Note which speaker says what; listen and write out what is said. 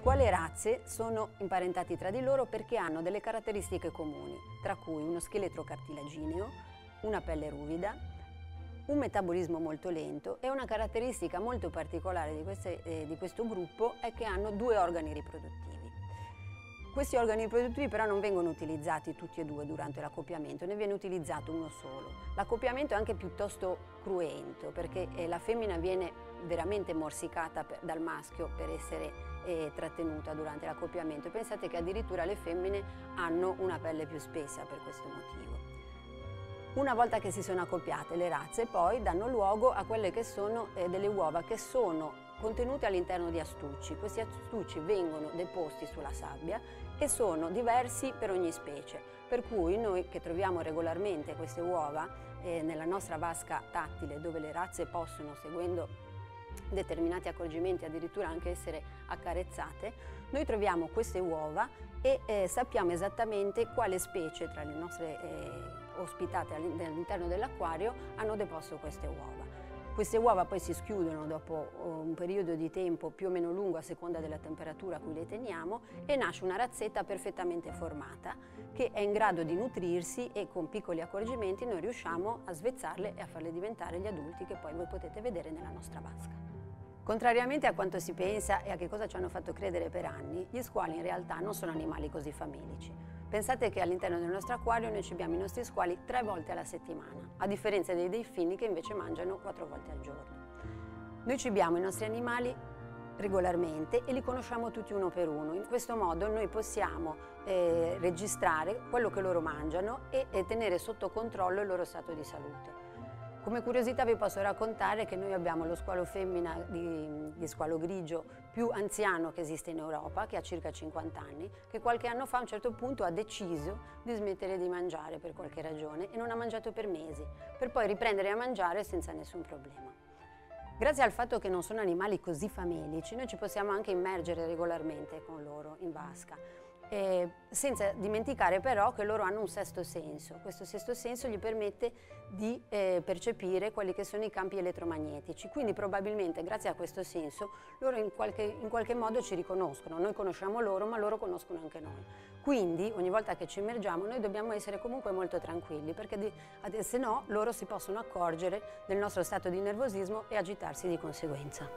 Speaker 1: Squali e razze sono imparentati tra di loro perché hanno delle caratteristiche comuni, tra cui uno scheletro cartilagineo, una pelle ruvida, un metabolismo molto lento e una caratteristica molto particolare di, queste, eh, di questo gruppo è che hanno due organi riproduttivi. Questi organi riproduttivi però non vengono utilizzati tutti e due durante l'accoppiamento, ne viene utilizzato uno solo. L'accoppiamento è anche piuttosto cruento perché eh, la femmina viene veramente morsicata dal maschio per essere eh, trattenuta durante l'accoppiamento. Pensate che addirittura le femmine hanno una pelle più spessa per questo motivo. Una volta che si sono accoppiate le razze poi danno luogo a quelle che sono eh, delle uova che sono contenute all'interno di astucci. Questi astucci vengono deposti sulla sabbia e sono diversi per ogni specie, per cui noi che troviamo regolarmente queste uova eh, nella nostra vasca tattile dove le razze possono, seguendo determinati accorgimenti, addirittura anche essere accarezzate, noi troviamo queste uova e eh, sappiamo esattamente quale specie tra le nostre eh, ospitate all'interno dell'acquario hanno deposto queste uova. Queste uova poi si schiudono dopo oh, un periodo di tempo più o meno lungo a seconda della temperatura a cui le teniamo e nasce una razzetta perfettamente formata che è in grado di nutrirsi e con piccoli accorgimenti noi riusciamo a svezzarle e a farle diventare gli adulti che poi voi potete vedere nella nostra vasca. Contrariamente a quanto si pensa e a che cosa ci hanno fatto credere per anni, gli squali in realtà non sono animali così famelici. Pensate che all'interno del nostro acquario noi abbiamo i nostri squali tre volte alla settimana, a differenza dei delfini che invece mangiano quattro volte al giorno. Noi cibiamo i nostri animali regolarmente e li conosciamo tutti uno per uno. In questo modo noi possiamo eh, registrare quello che loro mangiano e, e tenere sotto controllo il loro stato di salute. Come curiosità vi posso raccontare che noi abbiamo lo squalo femmina di, di, squalo grigio più anziano che esiste in Europa, che ha circa 50 anni, che qualche anno fa a un certo punto ha deciso di smettere di mangiare per qualche ragione e non ha mangiato per mesi, per poi riprendere a mangiare senza nessun problema. Grazie al fatto che non sono animali così famelici, noi ci possiamo anche immergere regolarmente con loro in vasca eh, senza dimenticare però che loro hanno un sesto senso. Questo sesto senso gli permette di eh, percepire quelli che sono i campi elettromagnetici, quindi probabilmente grazie a questo senso loro in qualche, in qualche modo ci riconoscono, noi conosciamo loro ma loro conoscono anche noi. Quindi ogni volta che ci immergiamo noi dobbiamo essere comunque molto tranquilli perché di, se no loro si possono accorgere del nostro stato di nervosismo e agitarsi di conseguenza.